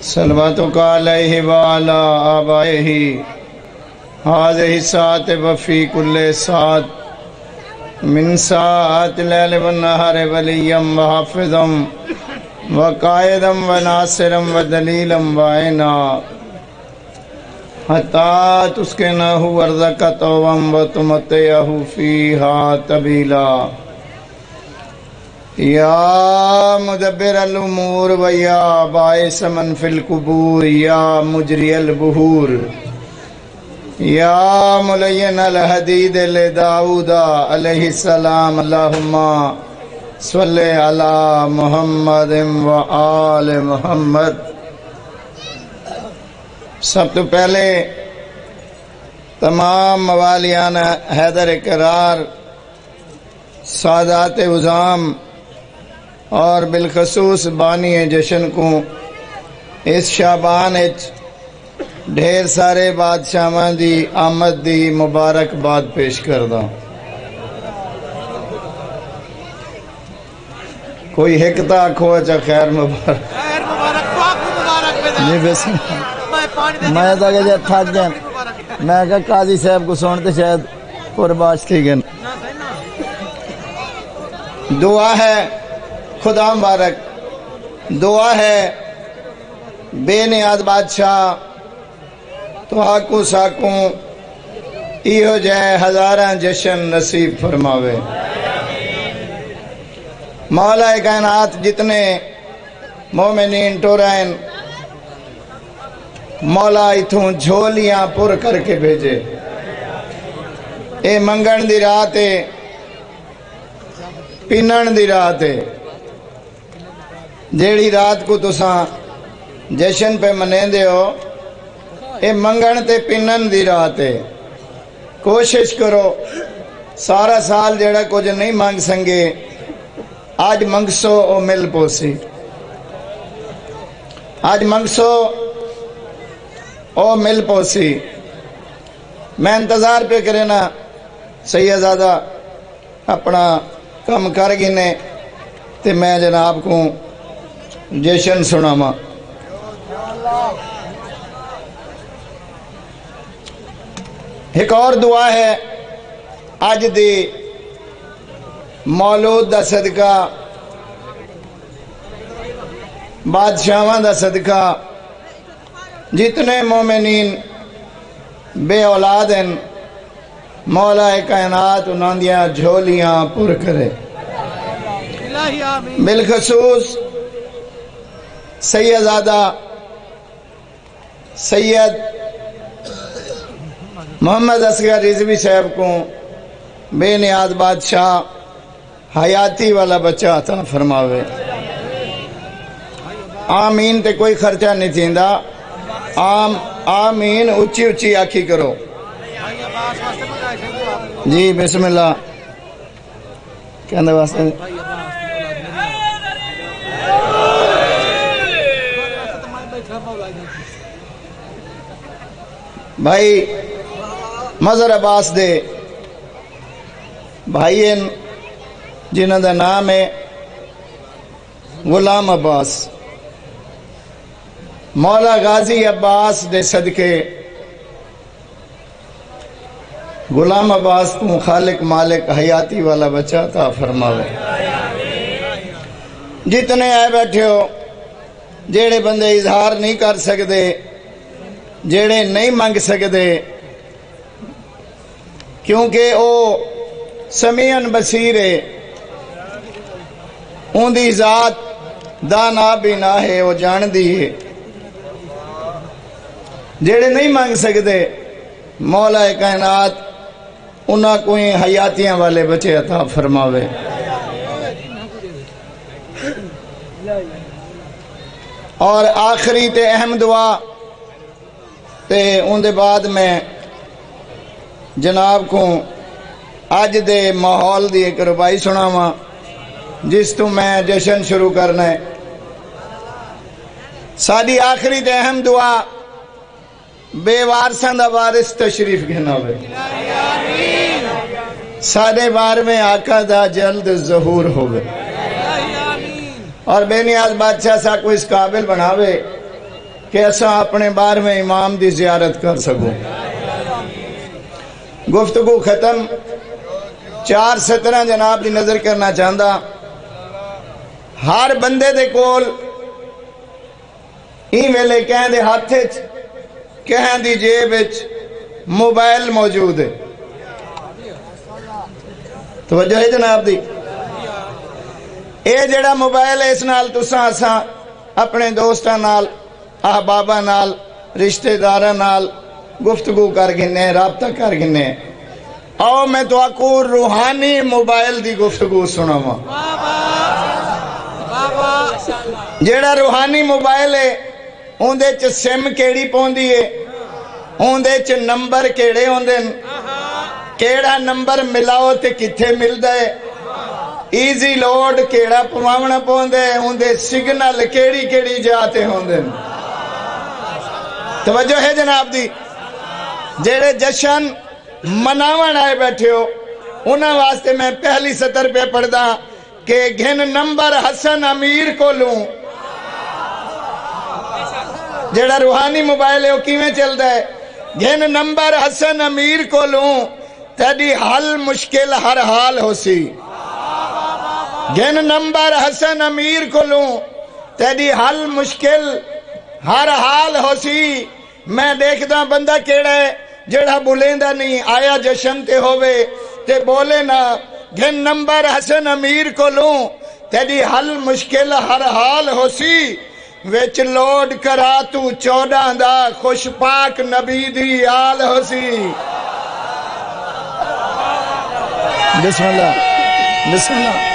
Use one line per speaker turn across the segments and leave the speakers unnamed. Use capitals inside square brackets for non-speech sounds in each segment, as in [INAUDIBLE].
صلواتك عليه وعلى آبائه. هذه الساعة وفي كل ساعة. من ساعة الليل والنهار وليا وحافظا وقائدا وناصرا ودليلا وعينا. حتى تسكنه أرضك طوعا وتمتعه فيها طويلا یا مدبر الامور و یا باعث من فی القبور، یا مجری البہور یا ملین الحدید لداود علیہ السلام، اللہم صلی علی محمد و آل محمد. سب تو پہلے تمام موالیان حیدر اقرار، سادات وزام اور بالخصوص بانی جشن کو اس شابان ڈھیر سارے بادشاہ دی آمد دی مبارک باد پیش کر دا کوئی ہکتا کھو اچھا خیر مبارک جی بس میں تو کہ جب تھک گئے میں کہا قاضی صاحب کو سنتے شاید پرباش تھی گئے دعا ہے خدا مبارک۔ دعا ہے، بے نیاد بادشاہ تو آکو ساکوں، ایہو جائے ہزاراں جشن نصیب فرماوے۔ مولا کائنات جتنے مومنین، ٹورائن، مولا اتھوں جھولیاں پر کر کے بھیجے۔ اے منگن دی رات ہے پینن دی رات ہے جیڑی رات کو تساں جشن پہ منیں دے ہو، اے منگن تے پنن دی رات ہے۔ کوشش کرو، سارا سال جیڑا کچھ نہیں مانگ سنگے، آج منگسو او مل پوسی۔ آج منگسو او مل پوسی۔ میں انتظار پہ کرے نا سیدزادہ اپنا کم کر گنے، تے میں جناب کو جشن سنا ماں ایک اور دعا ہے آج دی مولود دا صدقہ بادشاہاں دا صدقہ۔ جتنے مومنین بے اولاد ہیں مولا کائنات انہاں دیا جھولیاں پر کرے۔ بالخصوص سیدزادہ سید محمد اسگر رضوی صاحب کو بے نیاد بادشاہ، حیاتی والا بچہ عطا فرماوے۔ آمین تے کوئی خرچہ نہیں تھیندا۔ آم، آمین اچھی اچھی آکھی کرو۔ جی بسم اللہ۔ کہندے واسطے بھائی، مظہر عباس دے بھائی جنہ دا نام ہے غلام عباس۔ مولا غازی عباس دے صدقے غلام عباس کو خالق مالک حیاتی والا بچہ تھا فرماوے۔ جتنے آئے بیٹھے ہو، جیڑے بندے اظہار نہیں کر سکتے جیڑے نہیں منگ سکتے کیونکہ او سمیعن بصیر ہے ان دی ذات دانا بھی نہ ہے وہ جان دی ہے۔ جیڑے نہیں منگ سکتے مولا کائنات انہاں کوئی حیاتیاں والے بچے عطا فرماوے۔ اور آخری تے اہم دعا تے ان دے بعد میں جناب کو اج دے ماحول دی ایک ربائی سنا وا جس تو میں جشن شروع کرنا ہے۔ ساری آخری تے اہم دعا، بے وارسان دا وارث تشریف گھنا ہوئے سارے بار میں آقا دا جلد ظہور ہوئے اور بے نیاز بادشاہ سا کو اس قابل بناوے۔ کہ ایسا اپنے بار میں امام دی زیارت کر سکو گفتگو ختم۔ چار سترہ جناب دی نظر کرنا چاہتا ہر بندے دے کول این ویلے کہیں دے ہاتھے کہیں دی جیب موبائل موجود ہے۔ توجہ ہے جناب دی۔ اے جڑا موبائل ہے اس نال تساں اساں اپنے دوستاں نال احباباں نال، رشتہ داراں نال گفتگو کر گنے، رابطہ کر گنے۔ آؤ میں تو آکو روحانی موبائل دی گفتگو سنا ہوا جیڑا روحانی موبائل ہے اندے چ سم کیڑی پوندی ہے؟ اندے چ نمبر کیڑے ہوندے کیڑا نمبر ملاؤ تے کتھے مل دے ایزی لوڈ کیڑا پواونا پوندے اندے سگنل کیڑی کیڑی جاتے ہوندے توجہ ہے جناب دی؟ جیڑے جشن مناون آئے بیٹھے ہو، انہاں واسطے میں پہلی سطر پہ پڑھ دا ہاں کہ گھن نمبر حسن امیر کو لوں۔ جیڑا روحانی موبائل ہے، وہ کیویں چل دا ہے؟ گھن نمبر حسن امیر کو لوں تیڑی حل مشکل ہر حال ہو سی۔ گھن نمبر حسن امیر کو لوں تیڑی حل مشکل ہر حال ہو سی۔ میں دیکھ دا بندہ کیڑا ہے جڑا بولیندہ نہیں آیا جشن تے ہوئے تے بولے نا گھن نمبر حسن امیر کو لوں تیری حل مشکل ہر حال ہو سی ویچ لوڈ کرا تو چودہ دا خوش پاک نبی دی آل ہو سی بسم اللہ بسم اللہ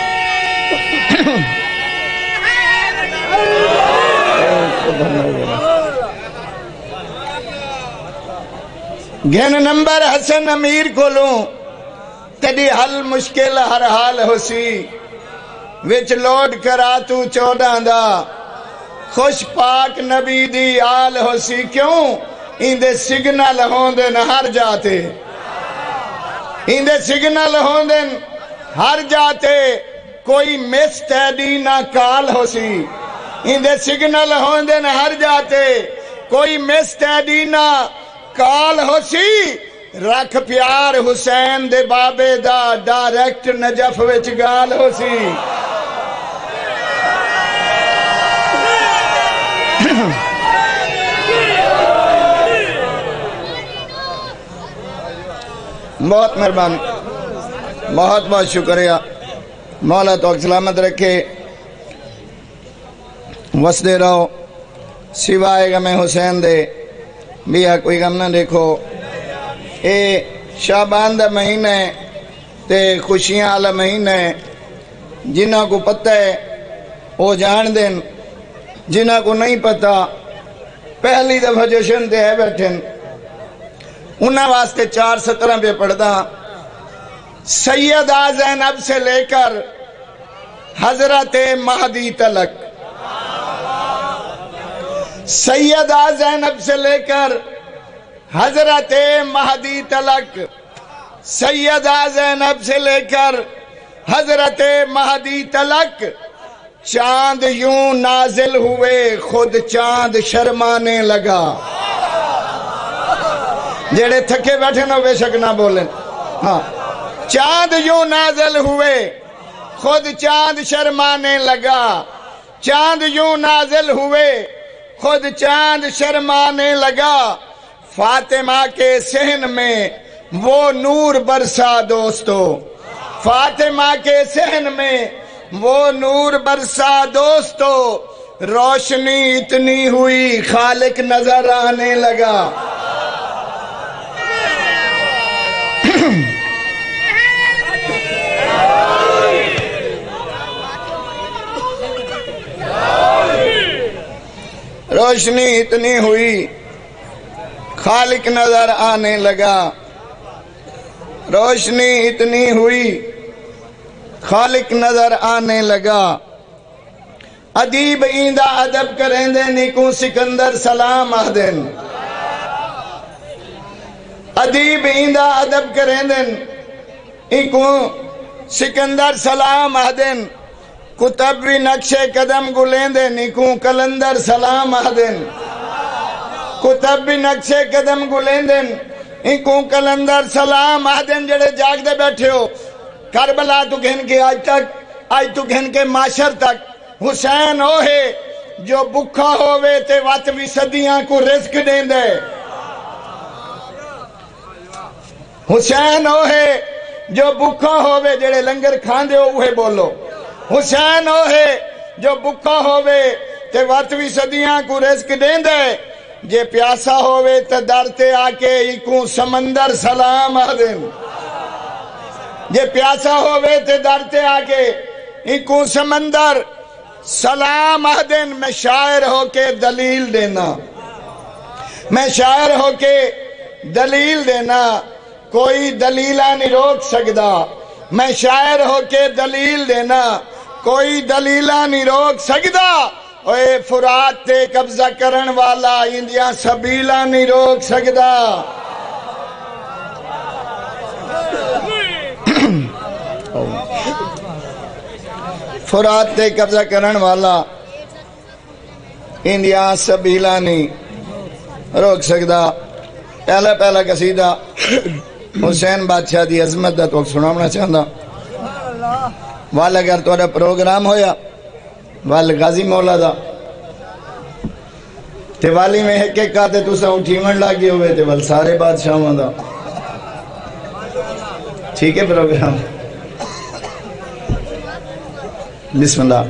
گھن نمبر حسن امیر کو لوں تیری حل مشکل ہر حال ہو سی وچ لوڈ کرا تو چودہ دا۔ خوش پاک نبی دی آل ہو سی کیوں؟ اندے سگنل ہوندے نہ ہر جاتے۔ اندے سگنل ہوندے ہر جاتے، کوئی مس تیڈی نہ کال ہو سی اندے سگنل ہوندے نہ ہر جاتے، کوئی مس تیڈی نہ کال ہو سی رکھ پیار حسین دے بابے دا ڈائریکٹ نجف وچ گال ہو سی بہت مہربان بہت بہت شکریہ مولا تو سلامت رکھے وسدے رہو سوائے گا حسین دے بیا کوئی غم نہ دیکھو۔ اے شابان دا مہینہ ہے تے خوشیاں والا مہینہ ہے۔ جنہ کو پتہ ہے وہ جان دین جنہ کو نہیں پتہ، پہلی دفعہ جشن دے ہے بیٹھن۔ انہاں واسطے چار سترہ پہ پڑھدا۔ سید زینب سے لے کر حضرت مہدی تلک۔ سیدہ زینب سے لے کر حضرت مہدی تلک، سیدہ زینب سے لے کر حضرت مہدی تلک چاند یوں نازل ہوئے، خود چاند شرمانے لگا۔ جڑے تھکے بیٹھے نہ بے شک نہ بولیں۔ ہاں۔ چاند یوں نازل ہوئے، خود چاند شرمانے لگا۔ چاند یوں نازل ہوئے خود چاند شرمانے لگا۔ فاطمہ کے سہن میں وہ نور برسا دوستو۔ فاطمہ کے سہن میں وہ نور برسا دوستو۔ روشنی اتنی ہوئی خالق نظر آنے لگا۔ روشنی اتنی ہوئی، خالق نظر آنے لگا۔ روشنی اتنی ہوئی، خالق نظر آنے لگا۔ ادیب ایندہ ادب کریں دے نکو سکندر سلام آدن ادیب ایندہ ادب کریں دے نکو سکندر سلام آدن کتب بھی نقش قدم گلیں دے نکو کلندر سلام آدن۔ کتب بھی نقشے قدم گلین دن ان کلندر سلام آدن۔ جڑے جاگ دے بیٹھے ہو، کربلا تو گھن کے آج تک، آج تو گھن کے معاشر تک۔ حسین ہو جو بکھا ہوئے تے وات بھی صدیاں کو رزق دیں دے حسین ہو جو بکھا ہوئے جڑے لنگر کھان دے ہوئے بولو۔ حسین ہو ہے جو بکھا ہوئے تے وات بھی صدیاں کو رزق دیں دے جے پیاسا ہوئے تے درتے آکے ایکوں سمندر سلام آدن جے پیاسا ہوئے تے درتے آکے ایکوں سمندر سلام آدن میں شاعر ہو کے دلیل دینا۔ میں شاعر ہو کے دلیل دینا۔ کوئی دلیلہ نہیں روک سکتا میں شاعر ہو کے دلیل دینا، کوئی دلیلہ نہیں روک سکتا۔ اوے فرات تے قبضہ کرن والا، اندیاں سبیلہ نہیں روک سکتا۔ فرات تے قبضہ کرن والا، اندیاں سبیلہ نہیں روک سکتا۔ پہلا پہلا قصیدہ۔ حسین بادشاہ دی عظمت دا تو سنامنا چاہتا وال اگر توڑا پروگرام ہویا، وال غازی مولا دا۔ تے والی میں ایک ایک کہتے تو سا اٹھیمن لاگے ہوئے، تے وال سارے بادشاہوں دا۔ ٹھیک ہے پروگرام۔ بسم اللہ۔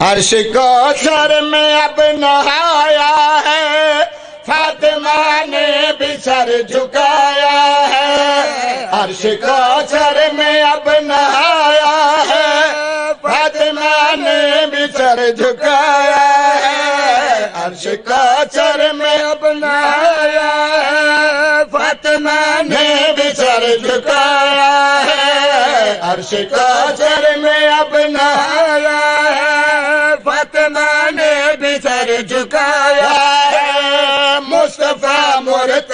عرش کو سر میں اب نہایا ہے۔ فاطمہ نے بھی سر جھکایا ہے۔ عرش کو سر میں اب نہایا ہے۔ فاطمہ نے بھی سر جھکایا ہے۔ عرش کو سر میں اب نہایا ہے۔ فاطمہ نے بھی سر جھکایا ہے۔ عرش کو سر میں اب نہایا ہے۔ فاطمہ نے بھی سر جھکایا ہے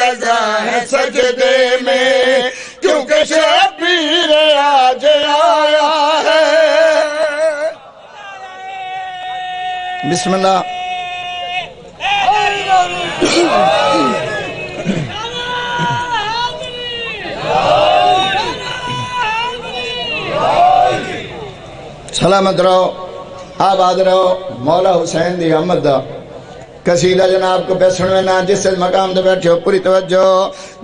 مرتضی ہے سجدے میں، کیونکہ شبیر آج آیا ہے۔ بسم اللہ۔ سلامت رہو، آباد رہو، مولا حسین دی احمد دا۔ قصیدہ جناب کو پیسن میں نہ جس مقام دے بیٹھے ہو، پوری توجہ۔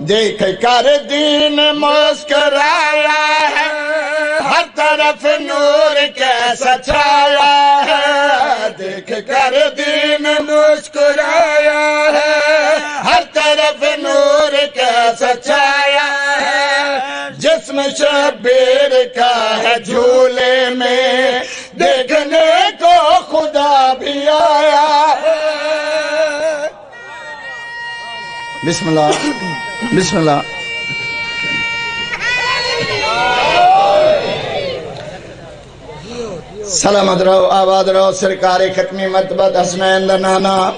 دیکھ کر دین مسکرایا ہے، ہر طرف نور کیسا چھایا ہے۔ دیکھ کر دین مسکرایا ہے، ہر طرف نور کیسا چھایا ہے۔ جسم شبیر کا ہے، جھولے بسم اللہ بسم اللہ۔ سلامت رہو، آباد رہو، سرکار ختمی مرتبت حسنین دا نانا،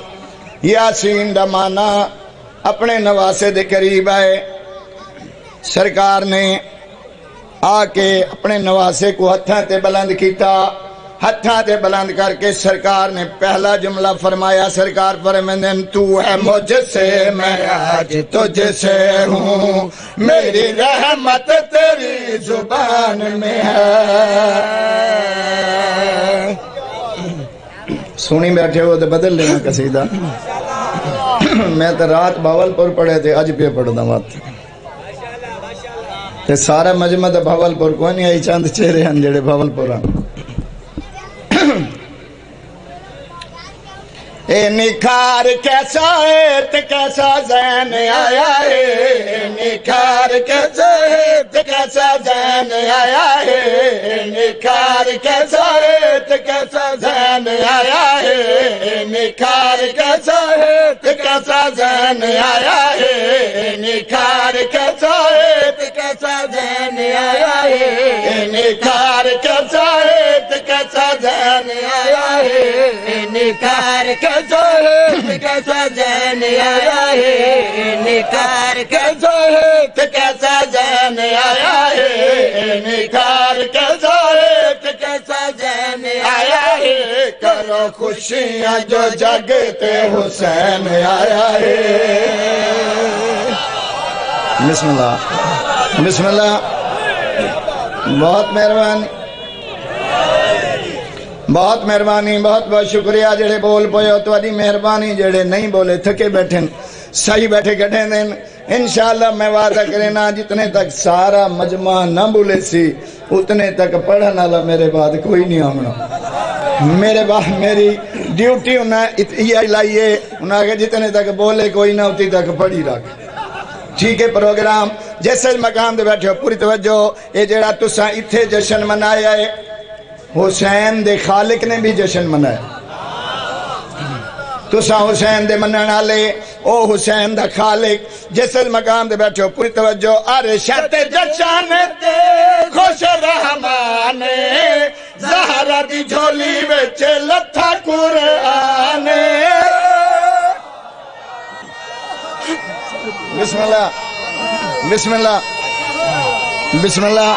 یاسین دا مانا، اپنے نواسے دے قریب آئے۔ سرکار نے آ کے اپنے نواسے کو ہتھاں تے بلند کیتا۔ ہتھاں تے بلند کر کے سرکار نے پہلا جملہ فرمایا، سرکار فرمندن تو ہے مجھ سے، میں آج تجھ سے ہوں۔ میری رحمت تیری زبان میں ہے۔ سنی بیٹھے ہو تو بدل لینا قصیدہ۔ میں تو رات باول پور پڑھے تھے اج پہ پڑھنا مت تے سارا مجمع تے بھاول پور، کوئی نہیں، آئی چند چہرے ہیں جڑے بھاول پور ہیں اے نکھار کیسا ہے تے کیسا زین آیا ہے؟ نکھار کیسا ہے تے کیسا زین آیا ہے؟ نکھار کیسا ہے تے کیسا زین آیا ہے؟ نکھار کیسا ہے تے کیسا زین آیا ہے؟ نکھار کیسا ہے تے کیسا زین آیا ہے نکھار کیسا ہے تے کیسا زین آیا ہے نکھار کیسا ہے کیسا زین آیا ہے نکھار کیسا ہے کیسا زین آیا ہے بسم اللہ۔ بسم اللہ۔ بہت مہربانی۔ بہت مہربانی، بہت بہت شکریہ جڑے بول پوئے ہو مہربانی جڑے نہیں بولے، تھکے بیٹھے صحیح بیٹھے کٹھے دین۔ انشاءاللہ میں وعدہ کرے نا، جتنے تک سارا مجمع نہ بولے سی، اتنے تک پڑھنا اللہ میرے بعد کوئی نہیں آمنا میرے بعد میری ڈیوٹی انہیں یہ لائیے۔ انہیں آگے جتنے تک بولے، کوئی نہ ہوتی تک پڑھی رکھ۔ ٹھیک ہے، پروگرام۔ جیسے مقام دے بیٹھے ہو، پوری توجہ۔ یہ جڑا تسا اتھے جشن منایا ہے حسین دے خالق نے بھی جشن منایا تسا حسین دے منن والے او حسین دا خالق۔ جس مقام دے بیٹھے ہو، پوری توجہ۔ عرشت جشن تے خوش رحمان، زہرا دی جھولی وچ لتھا قرآن۔ بسم اللہ بسم اللہ بسم اللہ۔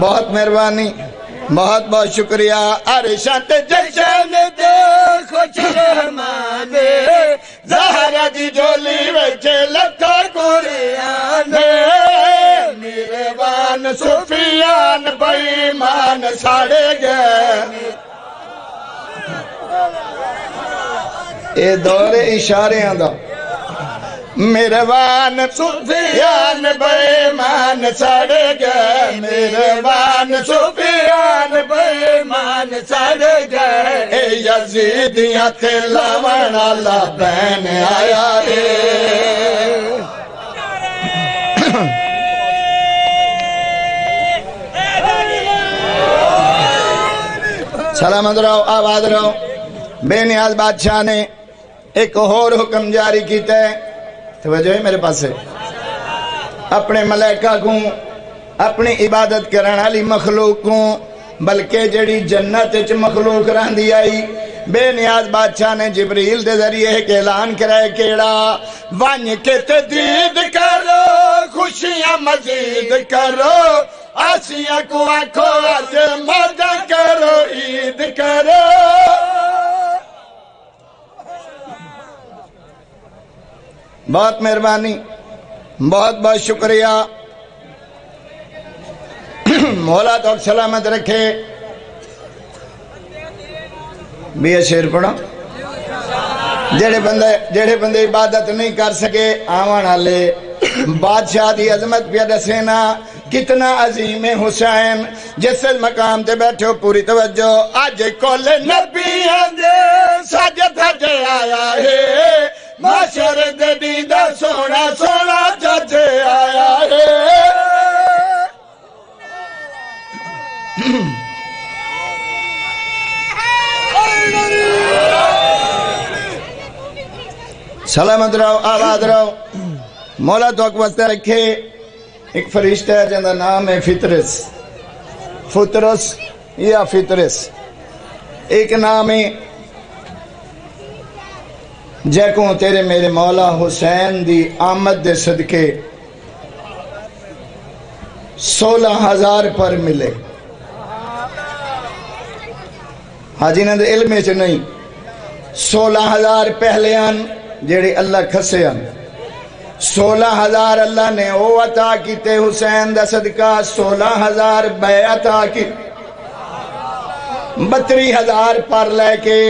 بہت مہربانی، بہت بہت شکریہ۔ عرشت جشن دے خوش رحمان زہرا دی جولی وچ لکھا قرآن۔ میروان صوفیان بیمان ساڑے گئے۔ اے دور اشارے آندا میروان صوفیان بیمان ساڑے گئے۔ میروان صوفیان بیمان ساڑے گئے۔ اے یزیدیاں تے لاون اللہ بین آیا ہے سلامت رہو آباد رہو بے نیاز بادشاہ نے ایک اور حکم جاری کیتا ہے۔ توجہ ہے میرے پاس ہے اپنے ملائکہ کو اپنی عبادت کرن والی مخلوق کو بلکہ جڑی جنت وچ مخلوق رہندی آئی۔ بے نیاز بادشاہ نے جبریل دے ذریعے ایک اعلان کرائے کیڑا ون کے تدید کرو، خوشیاں مزید کرو، آسیاں کو آنکھو آج مزہ کرو، عید کرو۔ بہت مہربانی، بہت بہت شکریہ۔ [CLEARS THROAT] مولا تو سلامت رکھے۔ بھی شیر پڑھا جڑے بندے جڑے بندے عبادت نہیں کر سکے آوان والے۔ بادشاہ دی عظمت پہ دسینا کتنا عظیم حسین۔ جس مقام تے بیٹھے ہو، پوری توجہ۔ آج کول نبیاں دے سجد دے آیا ہے۔ معاشر دے دیدہ سونا سونا جج آیا ہے۔ سلامت رہو، آباد رہو۔ مولا تو واسطے رکھے، ایک فرشتہ ہے جن نام ہے فطرس۔ فطرس یا فطرس۔ ایک نام ہے جیکوں تیرے میرے مولا حسین دی آمد دے صدقے سولہ ہزار پر ملے۔ ہاں حاجی نے دے علمے چ نہیں۔ سولہ ہزار پہلے آن، جیڑے اللہ کھسے آن۔ سولہ ہزار اللہ نے او عطا کیتے، حسین دا صدقہ سولہ ہزار بے عطا کی۔ بتری ہزار پر لے کے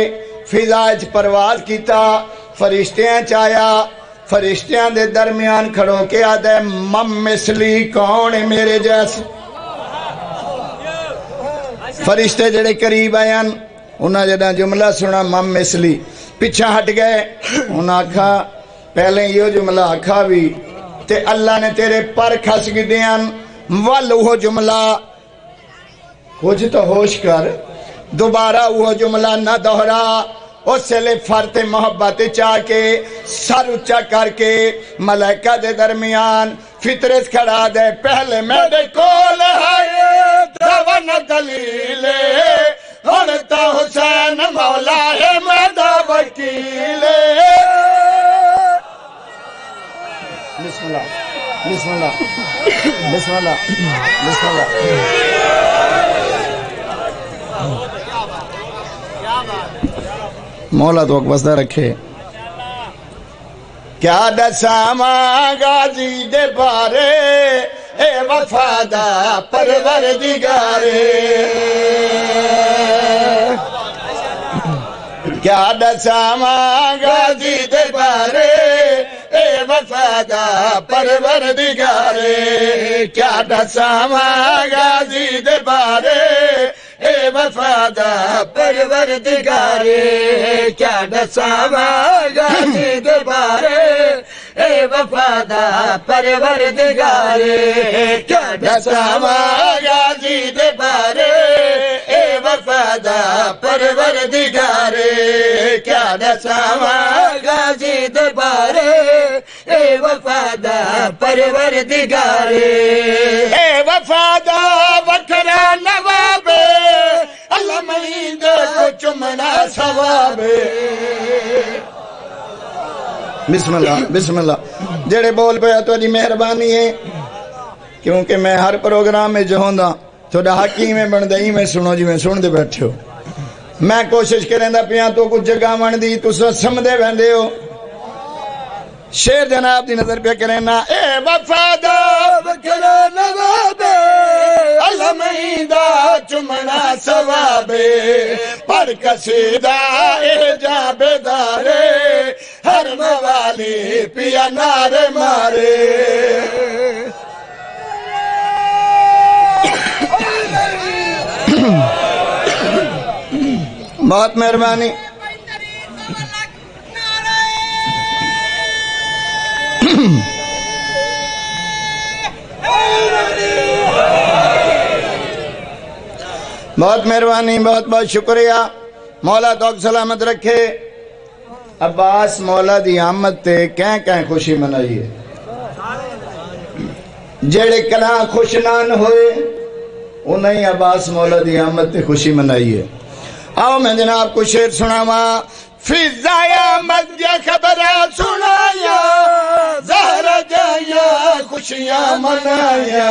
فضائج پرواز کیتا۔ فرشتیاں چایا، فرشتیاں دے درمیان کھڑو کے آدھے، مم مثلی کون ہے میرے جیسے فرشتے جڑے قریب آیاں انہاں جڑا جملہ سنا، مم مثلی پیچھا ہٹ گئے۔ انہاں آکھا، پہلے یہ جملہ آکھا بھی، تے اللہ نے تیرے پر کھس گدیاں ول وہ جملہ۔ کچھ تو ہوش کر، دوبارہ وہ جملہ نہ دہرا۔ اس لیے فرت محبت چاہ کے سر اچھا کر کے ملائکہ دے درمیان فطرت کھڑا دے۔ پہلے میرے کول ہے دون دلیلے ہنتا حسین مولا ہے میدا وکیلے بسم اللہ بسم اللہ بسم اللہ بسم اللہ۔ مولا تو وقت رکھے۔ کیا دسا ماں غازی جی دے بارے؟ اے وفادہ پروردگارے۔ کیا دسا ماں غازی جی دے بارے؟ اے وفادہ پروردگارے۔ کیا دسا ماں غازی جی دے بارے؟ وفادہ پروردگارے، کیا ڈساوا گاتی دوبارے؟ اے وفادہ پروردگارے، کیا ڈساوا گاتی دوبارے؟ اے وفادہ پروردگارے، کیا ڈساوا گاتی دوبارے؟ اے وفادہ پروردگارے۔ اے وفادہ وکرانہ چمنا سوابے بسم اللہ بسم اللہ۔ جڑے بول پہ تو جی مہربانی ہے، کیونکہ میں ہر پروگرام میں جو ہوندا تھوڑا حقی میں بن دئی میں سنو جی میں سن دے بیٹھے ہو۔ میں کوشش کریں دا پیاں تو کچھ جگہ من دی تو سمدے بہندے ہو۔ شیر جناب دی نظر پہ کریں نا، اے وفادہ وکرا نوابے اللہ چمنا سوابے پر کسیدہ اے جا بیدارے ہر موالی پیا نارے مارے۔ بہت مہربانی۔ بہت مہربانی، بہت بہت شکریہ۔ مولا تو سلامت رکھے۔ عباس مولا دی آمد تے کہیں کہیں خوشی منائیے۔ جڑے کنا خوش نان ہوئے، انہیں عباس مولا دی آمد تے خوشی منائیے۔ آؤ میں جناب کو شیر سناوا فضایا مدیا خبرہ سنایا زہرہ جایا، خوشیاں منایا۔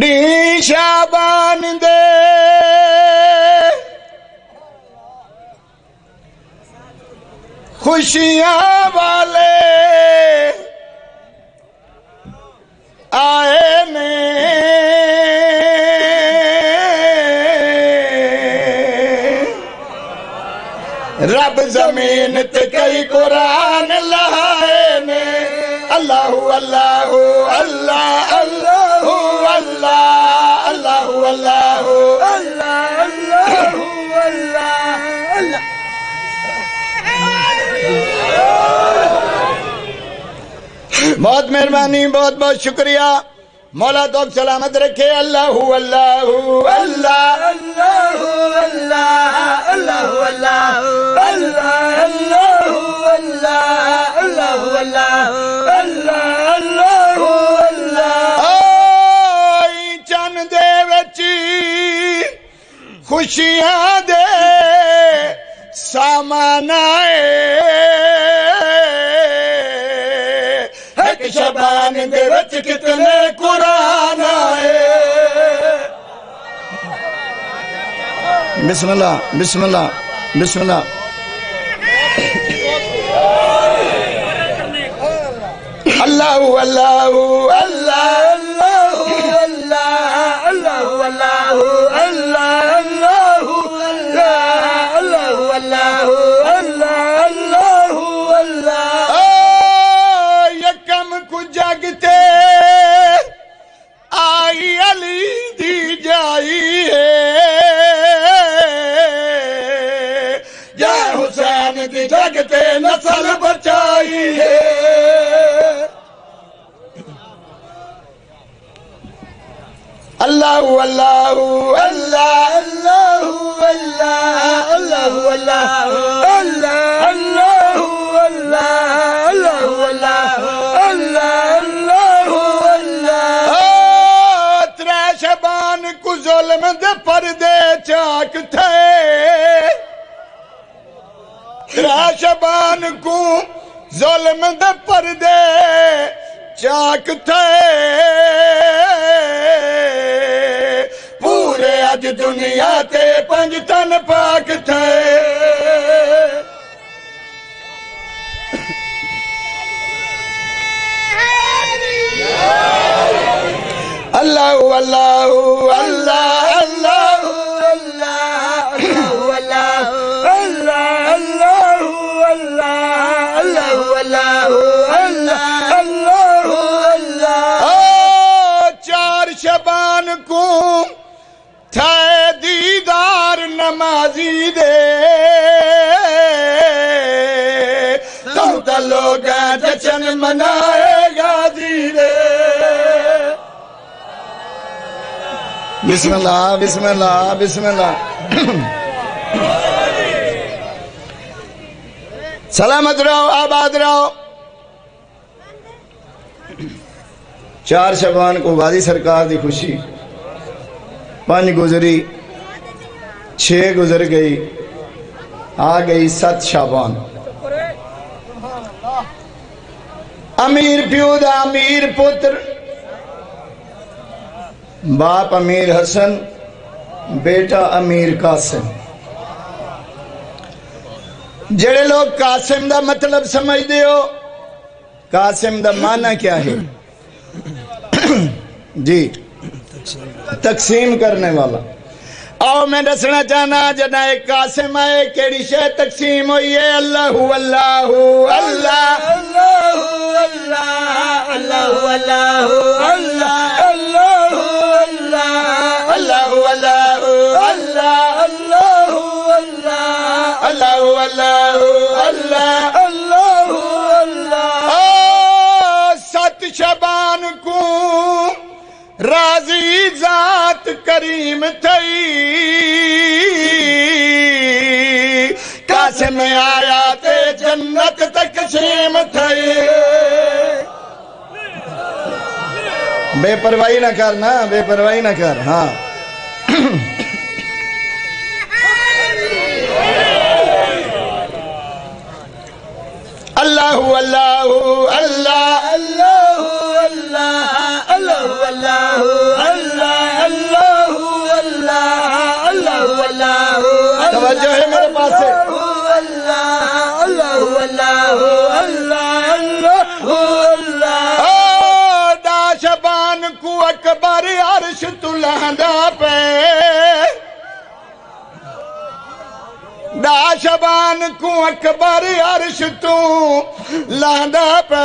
ڈیشا دے۔ خوشیاں والے آئے نے۔ رب زمین تے کئی قرآن لہائے نے۔ اللہ اللہ اللہ اللہ اللہ اللہ اللہ اللہ بہت مہربانی بہت بہت شکریہ مولا تو سلامت رکھے اللہ اللہ اللہ اللہ اللہ اللہ اللہ اللہ اللہ اللہ اللہ اللہ خوشیاں دے، سامان آئے۔ ایک شبان دے وچ کتنے قرآن آئے۔ بسم اللہ بسم اللہ بسم اللہ اللہ۔ اللہ اللہ اللہ۔ اللہ اللہ اللہ اللہ اللہ اللہ اللہ اللہ اللہ اللہ اللہ اللہ
اللہ اللہ
ترے شبان کو ظلم دے اج دنیا تے پنج تن پاک تھے۔ اللہ اللہ اللہ اللہ۔ نمازی دے۔ لوگ جچن منائے گا دے۔ بسم اللہ بسم اللہ بسم اللہ۔ سلامت رہو، آباد رہو۔ چار شبان کو غازی سرکار دی خوشی۔ پانچ گزری۔ چھ گزر گئی، آ گئی ست شابان امیر پیو دا امیر پتر، باپ امیر حسن، بیٹا امیر قاسم۔ جڑے لوگ قاسم دا مطلب سمجھ دیو قاسم دا معنی کیا ہے؟ جی تقسیم کرنے والا۔ آؤ میں دسنا چاہنا جنا ایک قاسم آئے کیڑی شے تقسیم ہوئی ہے اللہ اللہ اللہ اللہ اللہ اللہ اللہ اللہ او ست شبان کو راضی ذات کریم تھئی قاسم آیا تے جنت تقسیم تھئی بے پرواہی نہ کر نا بے پرواہی نہ کر ہاں۔ اللہ اللہ اللہ اللہ۔ توجہ ہے میرے پاس سے۔ او دا شبان کو اکبر عرش تلہندا پہ۔ دا شبان کو اکبر عرش تو لہندا پہ۔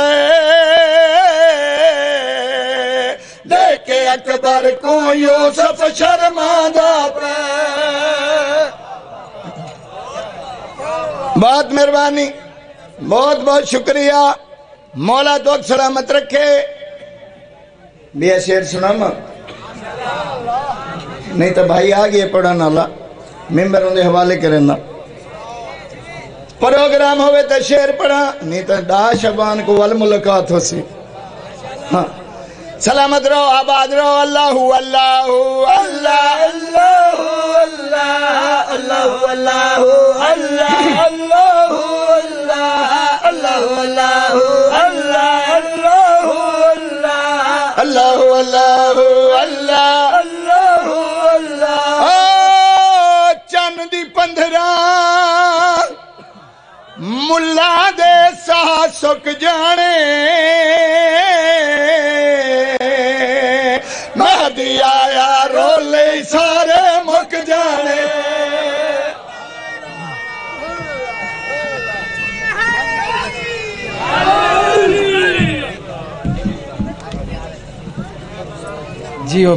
دیکھے اکبر کو یوسف شرماندہ پہ۔ بہت مہربانی، بہت بہت شکریہ۔ مولا تو سلامت رکھے۔ بیا شیر سنا نہیں تو بھائی آ گئے پڑھن والا ممبر اندے حوالے کرنا پروگرام ہوئے تو شیر پڑھا نہیں تو ڈا شبان کو ول ملاقات ہو سی ہاں۔ سلامت رہو آباد رہو اللہ اللہ اللہ اللہ اللہ اللہ او چند دی پندرہ ملا دے سا سک جانے۔ مہدی آیا رولے سارے مک جانے۔
جی وہ